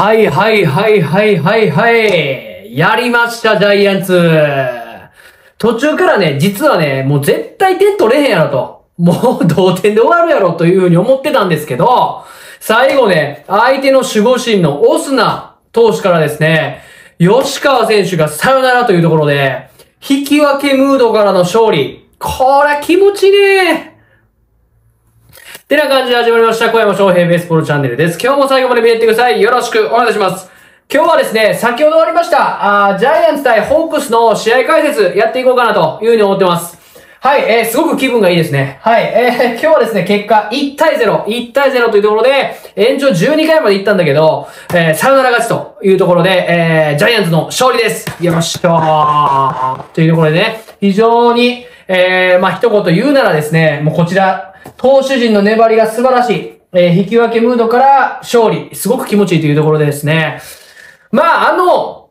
はいはいはいはいはいはい。やりました、ジャイアンツ。途中からね、実はね、もう絶対点取れへんやろと。もう同点で終わるやろというふうに思ってたんですけど、最後ね、相手の守護神のオスナ投手からですね、吉川選手がサヨナラというところで、引き分けムードからの勝利。これ気持ちいいね。てな感じで始まりました。小山翔平ベースボールチャンネルです。今日も最後まで見ててください。よろしくお願いします。今日はですね、先ほど終わりました、あジャイアンツ対ホークスの試合解説やっていこうかなというふうに思ってます。はい、えー、すごく気分がいいですね。はい、えー、今日はですね、結果1対0、1対0というところで、延長12回まで行ったんだけど、えー、サヨナラ勝ちというところで、えー、ジャイアンツの勝利です。よっしゃーというところでね、非常に、えー、まあ、一言言うならですね、もうこちら、投手陣の粘りが素晴らしい。えー、引き分けムードから勝利。すごく気持ちいいというところでですね。まあ、あの、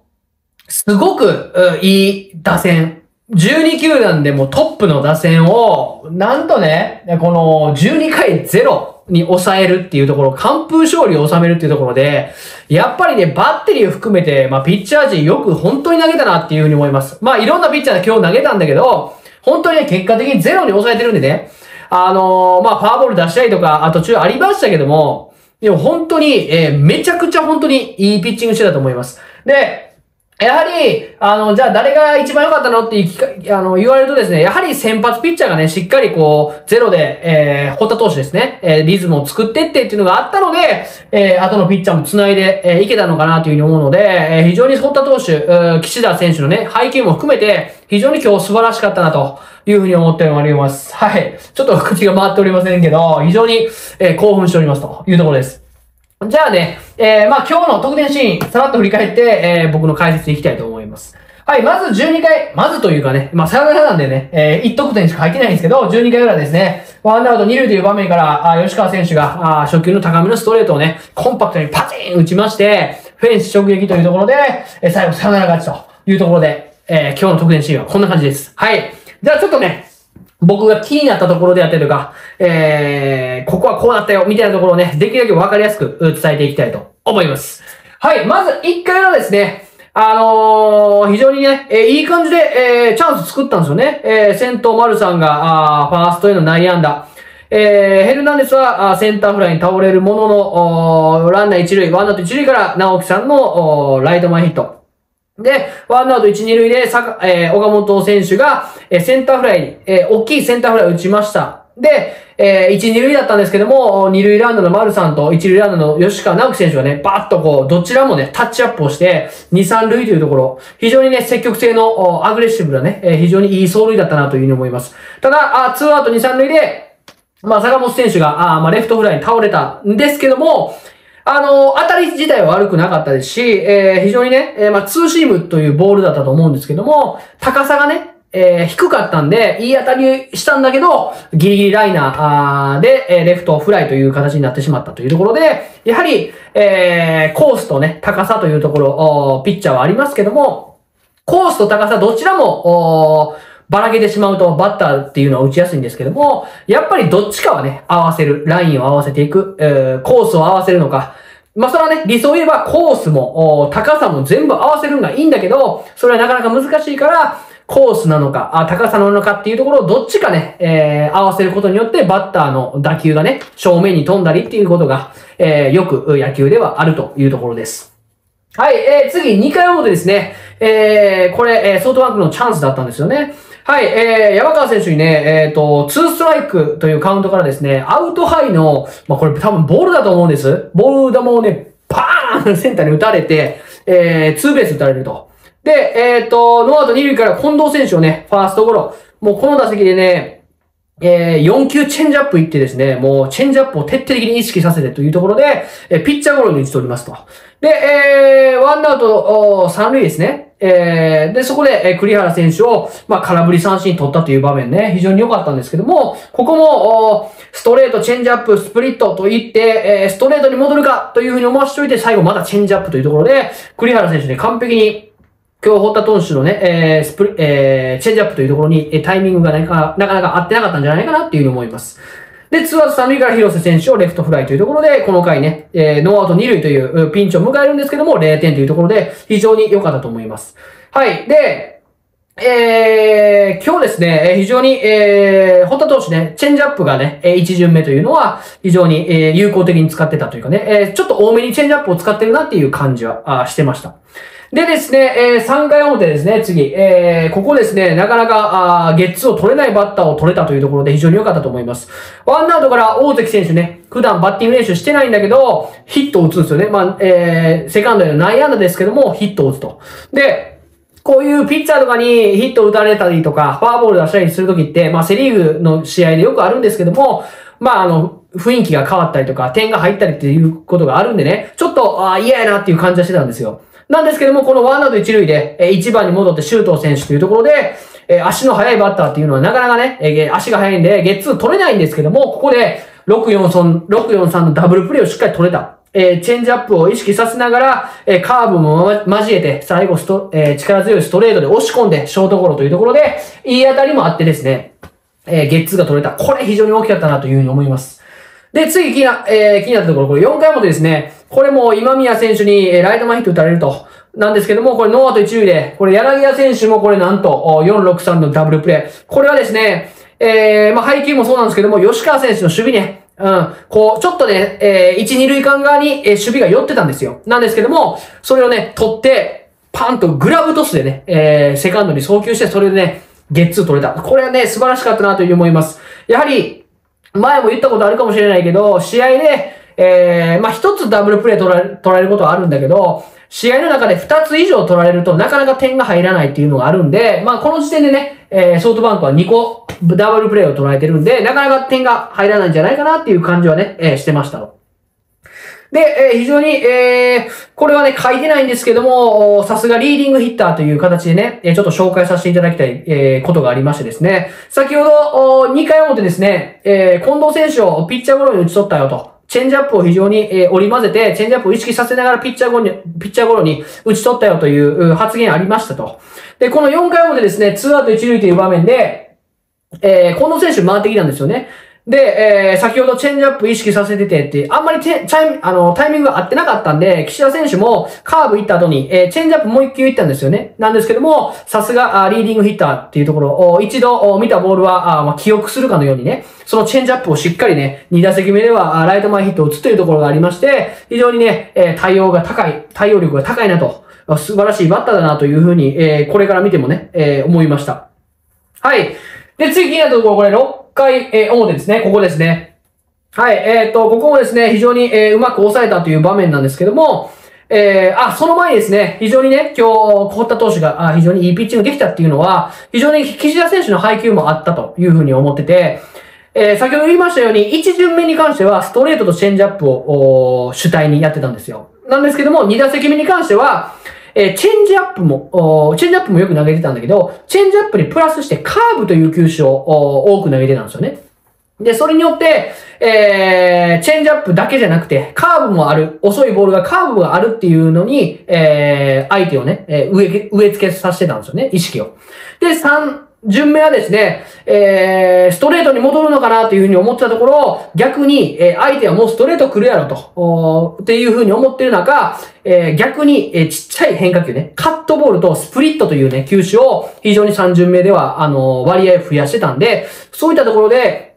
すごく、いい打線。12球団でもトップの打線を、なんとね、この12回0に抑えるっていうところ、完封勝利を収めるっていうところで、やっぱりね、バッテリーを含めて、まあ、ピッチャー陣よく本当に投げたなっていうふうに思います。まあ、いろんなピッチャーで今日投げたんだけど、本当にね、結果的にゼロに抑えてるんでね、あのーまあ、ファーボール出したりとか、あ途中ありましたけども、でも本当に、えーめちゃくちゃ本当にいいピッチングしてたと思います。で、やはり、あの、じゃあ誰が一番良かったのってあの言われるとですね、やはり先発ピッチャーがね、しっかりこう、ゼロで、えー、堀田投手ですね、えー、リズムを作ってってっていうのがあったので、えー、後のピッチャーも繋いで、えー、いけたのかなというふうに思うので、えー、非常に堀田投手、うー岸田選手のね、背景も含めて、非常に今日素晴らしかったなというふうに思っております。はい。ちょっと口が回っておりませんけど、非常に、えー興奮しておりますというところです。じゃあね、えー、まあ今日の得点シーン、さらっと振り返って、えー、僕の解説でいきたいと思います。はい、まず12回、まずというかね、まあサヨナラなんでね、えー、1得点しか入ってないんですけど、12回裏ですね、ワンアウト2塁という場面から、あ吉川選手が、あ初球の高めのストレートをね、コンパクトにパチン打ちまして、フェンス直撃というところで、えー最後サヨナラ勝ちというところで、えー、今日の得点シーンはこんな感じです。はい。じゃあちょっとね、僕が気になったところであったりとか、えー、ここはこうなったよ、みたいなところをね、できるだけわかりやすく伝えていきたいと思います。はい、まず1回裏ですね。あのー、非常にね、えーいい感じで、えー、チャンス作ったんですよね。えー、先頭丸さんが、あファーストへの内野安打。えー、ヘルナンデスは、あセンターフライに倒れるものの、ランナー一塁、ワンアウト一塁から、直樹さんの、ライト前ヒット。で、ワンアウト1、2塁で、さか、えー、岡本選手が、えーセンターフライに、えー大きいセンターフライを打ちました。で、えー、1、2塁だったんですけども、2塁ランナーの丸さんと1塁ランナーの吉川直樹選手がね、バーッとこう、どちらもね、タッチアップをして、2、3塁というところ、非常にね、積極性のアグレッシブなね、えー非常にいい走塁だったなというふうに思います。ただ、あ2アウト2、3塁で、まあ、坂本選手が、あまあ、レフトフライに倒れたんですけども、あの当たり自体は悪くなかったですし、えー非常にね、えーまあ、ツーシームというボールだったと思うんですけども、高さがね、えー低かったんで、いい当たりしたんだけど、ギリギリライナーで、えレフトフライという形になってしまったというところで、やはり、えーコースとね、高さというところ、ピッチャーはありますけども、コースと高さどちらも、ばらけてしまうとバッターっていうのは打ちやすいんですけども、やっぱりどっちかはね、合わせる、ラインを合わせていく、えーコースを合わせるのか。まあ、それはね、理想を言えばコースも、高さも全部合わせるのがいいんだけど、それはなかなか難しいから、コースなのか、あ高さなのかっていうところをどっちかね、えー合わせることによってバッターの打球がね、正面に飛んだりっていうことが、えーよく野球ではあるというところです。はい、えー、次、2回表ですね。えー、これ、えーソフトバンクのチャンスだったんですよね。はい、えー、山川選手にね、えっ、と、ツーストライクというカウントからですね、アウトハイの、まあ、これ多分ボールだと思うんです。ボール球をね、パーン センターに打たれて、えー、ツーベース打たれると。で、えっ、と、ノーアウト2塁から近藤選手をね、ファーストゴロ。もうこの打席でね、えー、4球チェンジアップいってですね、もうチェンジアップを徹底的に意識させてというところで、えーピッチャーゴロに打ち取りますと。で、えー、ワンアウトおー三塁ですね。えー、で、そこで、えー栗原選手を、まあ、空振り三振取ったという場面ね、非常に良かったんですけども、ここも、ストレート、チェンジアップ、スプリットと言って、えーストレートに戻るかというふうに思わせておいて、最後またチェンジアップというところで、栗原選手ね、完璧に、今日、堀田投手のね、えー、スプリ、えー、チェンジアップというところに、えタイミングがなかなかなか合ってなかったんじゃないかなっていうふうに思います。で、ツーアウト三塁から広瀬選手をレフトフライというところで、この回ね、えー、ノーアウト二塁というピンチを迎えるんですけども、0点というところで、非常に良かったと思います。はい。で、えー、今日ですね、非常に、えー、ホタ投手ね、チェンジアップがね、1巡目というのは、非常に、えー、有効的に使ってたというかね、えー、ちょっと多めにチェンジアップを使ってるなっていう感じは、あしてました。でですね、えー、3回表ですね、次。えー、ここですね、なかなか、あゲッツを取れないバッターを取れたというところで非常に良かったと思います。ワンアウトから大関選手ね、普段バッティング練習してないんだけど、ヒットを打つんですよね。まあ、えー、セカンドへの内野安打ですけども、ヒットを打つと。で、こういうピッチャーとかにヒットを打たれたりとか、フォアボール出したりするときって、まあセリーグの試合でよくあるんですけども、まああの、雰囲気が変わったりとか、点が入ったりっていうことがあるんでね、ちょっと、ああ、嫌やなっていう感じはしてたんですよ。なんですけども、このワンアウト一塁で、え1番に戻って周東選手というところで、え足の速いバッターっていうのはなかなかね、え足が速いんで、ゲッツー取れないんですけども、ここで643、643のダブルプレーをしっかり取れた。えー、チェンジアップを意識させながら、えー、カーブも交えて、最後スト、えー、力強いストレートで押し込んで、ショートゴロというところで、いい当たりもあってですね、えー、ゲッツーが取れた。これ非常に大きかったなというふうに思います。で、次気にな、えー、気になったところ、これ4回表ですね。これも今宮選手に、ライト前ヒット打たれると。なんですけども、これノーアウト1塁で、これ柳谷選手もこれなんと、463のダブルプレー。これはですね、えー、まあ配球もそうなんですけども、吉川選手の守備ね、うん。こう、ちょっとね、えー、一、二塁間側に、えー、守備が寄ってたんですよ。なんですけども、それをね、取って、パンとグラブトスでね、えー、セカンドに送球して、それでね、ゲッツー取れた。これはね、素晴らしかったなという思います。やはり、前も言ったことあるかもしれないけど、試合で、えー、まあ、一つダブルプレー取られ取られることはあるんだけど、試合の中で二つ以上取られるとなかなか点が入らないっていうのがあるんで、まあこの時点でね、えー、ソフトバンクは2個ダブルプレーを捉えてるんで、なかなか点が入らないんじゃないかなっていう感じはね、えー、してました。で、えー、非常に、えー、これはね、書いてないんですけども、さすがリーディングヒッターという形でね、えー、ちょっと紹介させていただきたい、えー、ことがありましてですね、先ほど、2回表ですね、えー、近藤選手をピッチャーゴロに打ち取ったよと。チェンジアップを非常に、えー、織り交ぜて、チェンジアップを意識させながらピッチャーゴロに、ピッチャーゴロに打ち取ったよという発言ありましたと。で、この4回表ですね、2アウト1塁という場面で、えー、近藤選手回ってきたんですよね。で、えー、先ほどチェンジアップ意識させててって、あんまりチャイあの、タイミングが合ってなかったんで、岸田選手もカーブ行った後に、えー、チェンジアップもう一球行ったんですよね。なんですけども、さすが、リーディングヒッターっていうところを、一度見たボールは、あまあ、記憶するかのようにね、そのチェンジアップをしっかりね、2打席目では、ライト前ヒットを打つというところがありまして、非常にね、えー、対応が高い、対応力が高いなと、素晴らしいバッターだなというふうに、えー、これから見てもね、えー、思いました。はい。で、次気になったところ、これ6回、えー、表ですね。ここですね。はい。えっ、ー、と、ここもですね、非常に、えー、うまく抑えたという場面なんですけども、えー、あ、その前にですね、非常にね、今日、コータ投手があ非常にいいピッチングできたっていうのは、非常に岸田選手の配球もあったというふうに思ってて、えー、先ほど言いましたように、1巡目に関しては、ストレートとチェンジアップを主体にやってたんですよ。なんですけども、2打席目に関しては、え、チェンジアップも、チェンジアップもよく投げてたんだけど、チェンジアップにプラスしてカーブという球種を多く投げてたんですよね。で、それによって、えー、チェンジアップだけじゃなくて、カーブもある、遅いボールがカーブがあるっていうのに、えー、相手をね、えー、植え、付けさせてたんですよね、意識を。で、3、順目はですね、えー、ストレートに戻るのかなというふうに思ってたところ、逆に、えー、相手はもうストレート来るやろと、おっていうふうに思ってる中、えー、逆に、えー、ちっちゃい変化球ね、カットボールとスプリットというね、球種を非常に3巡目では、あのー、割合増やしてたんで、そういったところで、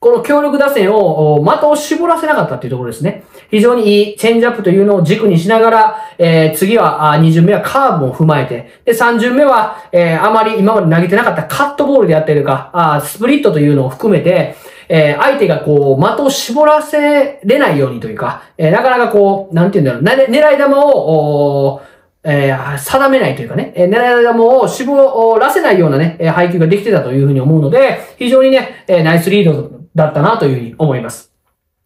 この強力打線を、的を絞らせなかったっていうところですね。非常にいいチェンジアップというのを軸にしながら、えー、次は、あ2巡目はカーブも踏まえて、で、3巡目は、えー、あまり今まで投げてなかったカットボールであったりとか、あスプリットというのを含めて、えー、相手がこう、的を絞らせれないようにというか、えー、なかなかこう、なんていうんだろう、狙い球を、えー、定めないというかね、えー、狙い球を絞らせないようなね、配球ができてたというふうに思うので、非常にね、え、ナイスリードだったなというふうに思います。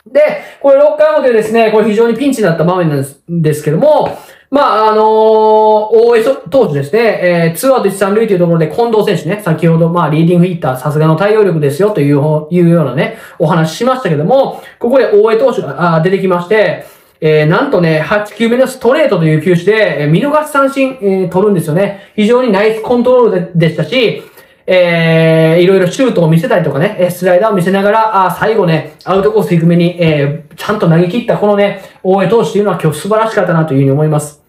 で、これ6回表でですね、これ非常にピンチになった場面なんですけども、まあ、あのー、大江投手ですね、えー、ツアウト1、3塁というところで近藤選手ね、先ほど、まあ、リーディングヒッター、さすがの対応力ですよという、いうようなね、お話しましたけども、ここで大江投手が出てきまして、えー、なんとね、8球目のストレートという球種で、えー、見逃し三振、えー、取るんですよね。非常にナイスコントロールでしたし、えー、いろいろシュートを見せたりとかね、スライダーを見せながら、あ最後ね、アウトコース低めに、えー、ちゃんと投げ切ったこのね、大江投手というのは今日素晴らしかったなというふうに思います。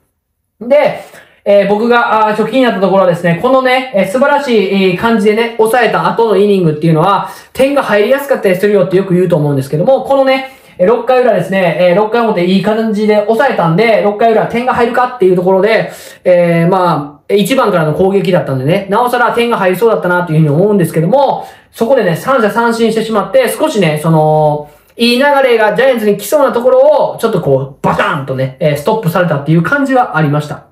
で、えー、僕が、あ、ちょっと気になったところはですね、このね、えー、素晴らしい感じでね、抑えた後のイニングっていうのは、点が入りやすかったりするよってよく言うと思うんですけども、このね、6回裏ですね、6回表いい感じで抑えたんで、6回裏点が入るかっていうところで、えー、まあ、1番からの攻撃だったんでね、なおさら点が入りそうだったなというふうに思うんですけども、そこでね、三者三振してしまって、少しね、その、いい流れがジャイアンツに来そうなところを、ちょっとこう、バタンとね、ストップされたっていう感じはありました。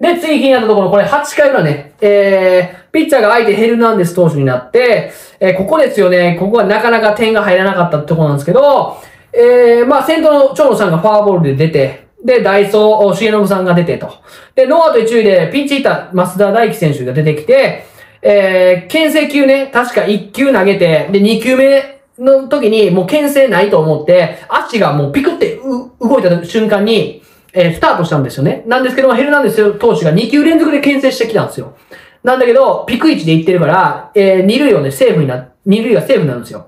で、次気になったところ、これ8回裏ね、えー、ピッチャーが相手ヘルナンデス投手になって、えー、ここですよね、ここはなかなか点が入らなかったってところなんですけど、えー、まあ、先頭の長野さんがフォアボールで出て、で、ダイソー、重信さんが出てと。で、ノーアウト一塁でピンチヒッター、増田大輝選手が出てきて、えー、牽制球ね、確か1球投げて、で、2球目の時にもう牽制ないと思って、足がもうピクって動いた瞬間に、えー、スタートしたんですよね。なんですけどもヘルナンデス投手が2球連続で牽制してきたんですよ。なんだけど、ピク位置で行ってるから、えー、2塁をね、セーフにな、2塁がセーフなんですよ。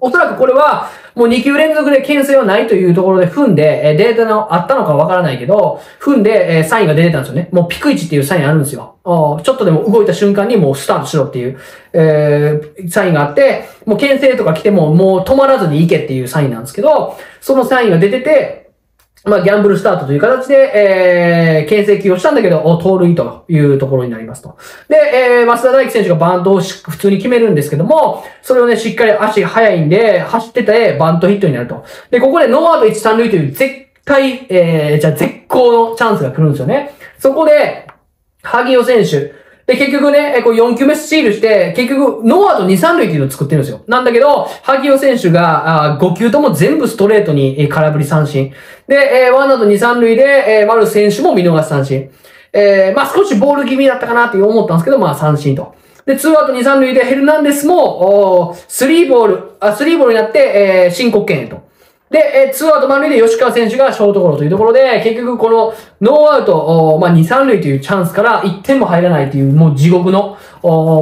おそらくこれは、もう2級連続で牽制はないというところで踏んで、えデータのあったのかわからないけど、踏んで、えサインが出てたんですよね。もうピクイチっていうサインあるんですよ。あちょっとでも動いた瞬間にもうスタートしろっていう、えー、サインがあって、もう牽制とか来てももう止まらずに行けっていうサインなんですけど、そのサインが出てて、まあ、ギャンブルスタートという形で、えー、牽制球をしたんだけど、盗塁というところになりますと。で、えー、増田大輝選手がバントを普通に決めるんですけども、それをね、しっかり足が速いんで、走ってて、バントヒットになると。で、ここでノーアウト1、3塁という絶対、えー、じゃあ絶好のチャンスが来るんですよね。そこで、萩尾選手、で、結局ね、えこう4球目スチールして、結局、ノーアウト2、3塁っていうのを作ってるんですよ。なんだけど、萩尾選手が、あ5球とも全部ストレートに、え空振り三振。で、え、ワンアウト2、3塁で、えー、丸選手も見逃し三振。えー、まあ少しボール気味だったかなって思ったんですけど、まあ三振と。で、ツーアウト2、3塁でヘルナンデスも、おースリーボール、あ、スリーボールになって、えー、申告敬遠と。で、えツーアウト満塁で吉川選手がショートゴロというところで、結局このノーアウト、まあ、2、3塁というチャンスから1点も入らないという、もう地獄の、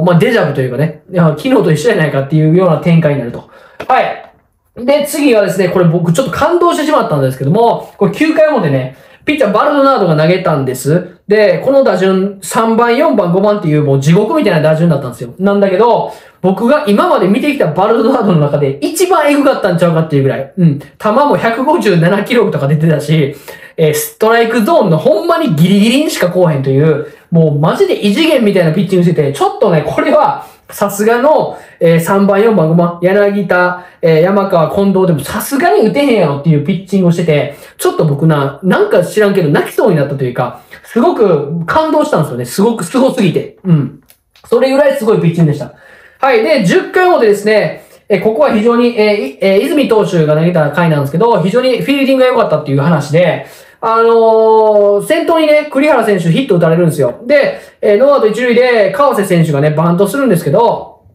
まあ、デジャブというかね、昨日と一緒じゃないかっていうような展開になると。はい。で、次はですね、これ僕ちょっと感動してしまったんですけども、これ9回表ね、ピッチャーバルドナードが投げたんです。で、この打順3番、4番、5番っていうもう地獄みたいな打順だったんですよ。なんだけど、僕が今まで見てきたバルドナードの中で一番エグかったんちゃうかっていうぐらい。うん。球も157キロとか出てたし、えー、ストライクゾーンのほんまにギリギリにしか来おへんという、もうマジで異次元みたいなピッチングしてて、ちょっとね、これは、さすがの、えー、3番、4番、5番、柳田、えー、山川、近藤でもさすがに打てへんやろっていうピッチングをしてて、ちょっと僕な、なんか知らんけど泣きそうになったというか、すごく感動したんですよね。すごくすすぎて。うん。それぐらいすごいピッチングでした。はい。で、10回表ですね、えここは非常に、えー、えー、泉投手が投げた回なんですけど、非常にフィールディングが良かったっていう話で、あのー、先頭にね、栗原選手ヒット打たれるんですよ。で、えー、ノーアウト一塁で、川瀬選手がね、バントするんですけど、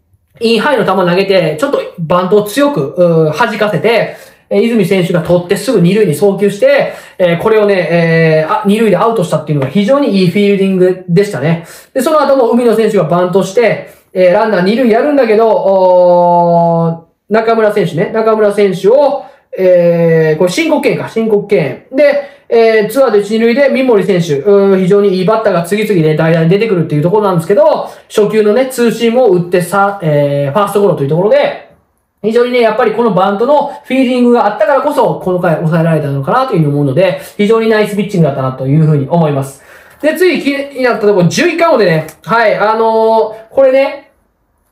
インハイの球投げて、ちょっとバントを強く、弾かせて、え、泉選手が取ってすぐ二塁に送球して、えー、これをね、えー、あ、二塁でアウトしたっていうのが非常にいいフィールディングでしたね。で、その後も海野選手がバントして、えー、ランナー二塁やるんだけど、お中村選手ね、中村選手を、えー、これ申告権か、申告権。で、えー、ツアーで一、二塁で三森選手、非常にいいバッターが次々ね、代打に出てくるっていうところなんですけど、初球のね、通信も打ってさ、えー、ファーストゴロというところで、非常にね、やっぱりこのバントのフィーリングがあったからこそ、この回抑えられたのかなというふうに思うので、非常にナイスピッチングだったなというふうに思います。で、次気になったところ、11回でね、はい、あのー、これね、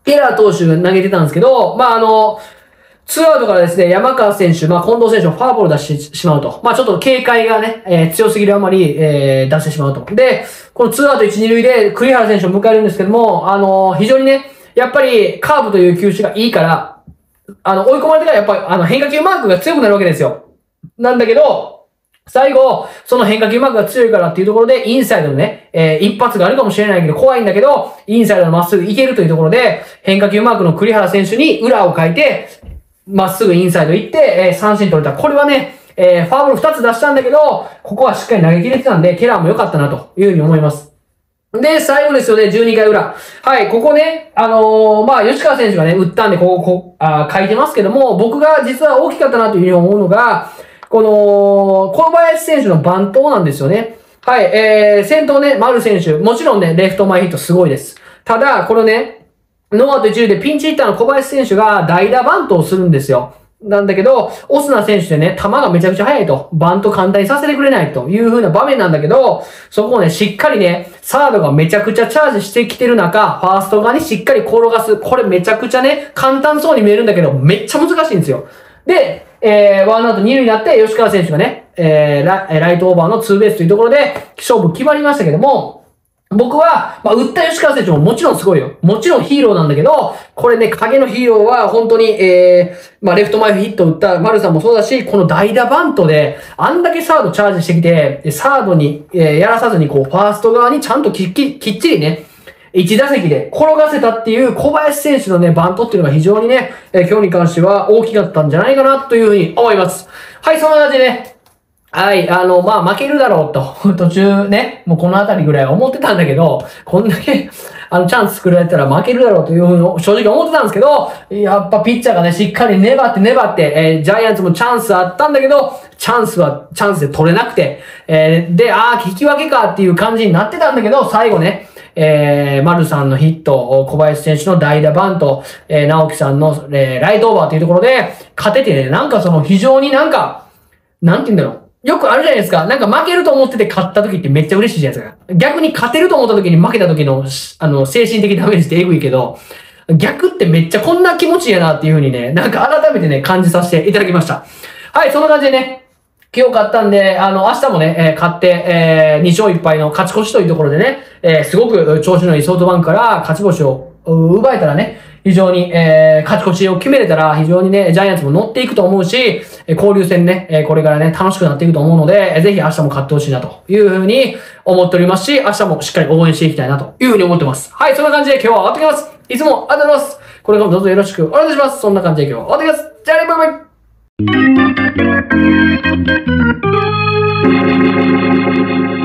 ケラー投手が投げてたんですけど、まあ、あのーツーアウトからですね、山川選手、まあ、近藤選手をファーボール出してしまうと。まあ、ちょっと警戒がね、えー、強すぎるあまり、えー、出してしまうと。で、このツーアウト1、2塁で栗原選手を迎えるんですけども、あのー、非常にね、やっぱりカーブという球種がいいから、あの、追い込まれてからやっぱり、あの、変化球マークが強くなるわけですよ。なんだけど、最後、その変化球マークが強いからっていうところで、インサイドのね、えー、一発があるかもしれないけど、怖いんだけど、インサイドのまっすぐいけるというところで、変化球マークの栗原選手に裏を書いて、まっすぐインサイド行って、えー、三振取れた。これはね、えー、ファーブル2つ出したんだけど、ここはしっかり投げ切れてたんで、ケラーも良かったなというふうに思います。で、最後ですよね、12回裏。はい、ここね、あのーまあ、吉川選手がね、打ったんで、ここ、こあ書いてますけども、僕が実は大きかったなというふうに思うのが、この、小林選手のバントなんですよね。はい、えー、先頭ね、丸選手、もちろんね、レフト前ヒットすごいです。ただ、このね、ノーアウト1塁でピンチヒッターの小林選手が代打バントをするんですよ。なんだけど、オスナ選手でね、球がめちゃくちゃ速いと、バント簡単にさせてくれないという風な場面なんだけど、そこをね、しっかりね、サードがめちゃくちゃチャージしてきてる中、ファースト側にしっかり転がす。これめちゃくちゃね、簡単そうに見えるんだけど、めっちゃ難しいんですよ。で、えー、ワンアウト二塁になって、吉川選手がね、えーラ、ライトオーバーのツーベースというところで、勝負決まりましたけども、僕は、まあ、打った吉川選手ももちろんすごいよ。もちろんヒーローなんだけど、これね、影のヒーローは本当に、えー、まあ、レフト前ヒット打った丸さんもそうだし、この代打バントで、あんだけサードチャージしてきて、サードに、えーやらさずに、こう、ファースト側にちゃんときっききっちりね、1打席で転がせたっていう小林選手のね、バントっていうのが非常にね、えー今日に関しては大きかったんじゃないかなというふうに思います。はい、そんな感じでね、はい、あの、まあ、負けるだろうと、途中ね、もうこのあたりぐらい思ってたんだけど、こんだけ、あの、チャンス作られたら負けるだろうというふうに正直思ってたんですけど、やっぱピッチャーがね、しっかり粘って粘って、えージャイアンツもチャンスあったんだけど、チャンスはチャンスで取れなくて、えーで、ああ、引き分けかっていう感じになってたんだけど、最後ね、えー、丸さんのヒット、小林選手の代打バント、えー、直樹さんの、えーライトオーバーというところで、勝ててね、なんかその非常になんか、なんて言うんだろう。よくあるじゃないですか。なんか負けると思ってて勝った時ってめっちゃ嬉しいじゃないですか。逆に勝てると思った時に負けた時の、あの、精神的ダメージってエグいけど、逆ってめっちゃこんな気持ちいいやなっていう風にね、なんか改めてね、感じさせていただきました。はい、そんな感じでね、今日勝ったんで、あの、明日もね、えー勝って、えー、2勝1敗の勝ち越しというところでね、えーすごく調子のいいソフトバンクから勝ち星を奪えたらね、非常に、えー勝ち越しを決めれたら、非常にね、ジャイアンツも乗っていくと思うし、え交流戦ね、えこれからね、楽しくなっていくと思うので、えーぜひ明日も勝ってほしいなというふうに思っておりますし、明日もしっかり応援していきたいなというふうに思ってます。はい、そんな感じで今日は終わってきます。いつもありがとうございます。これからもどうぞよろしくお願いします。そんな感じで今日は終わってきます。じゃあね、バイバイ